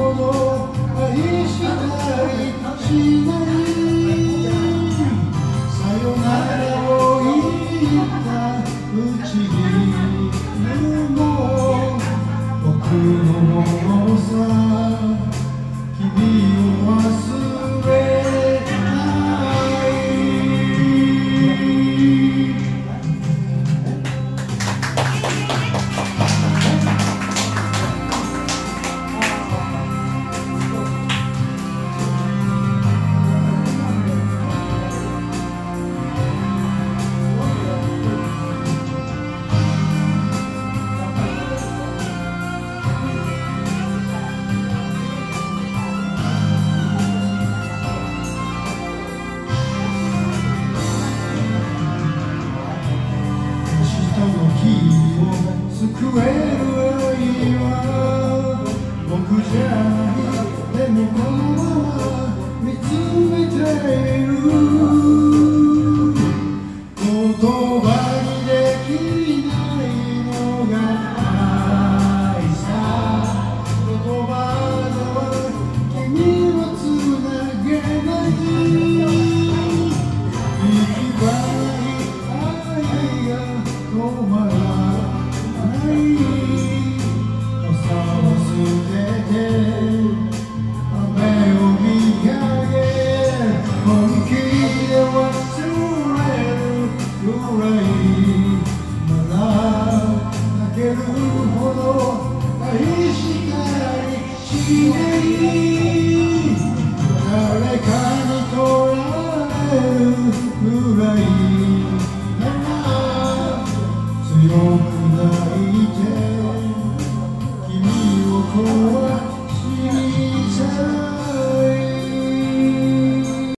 ほど愛したい you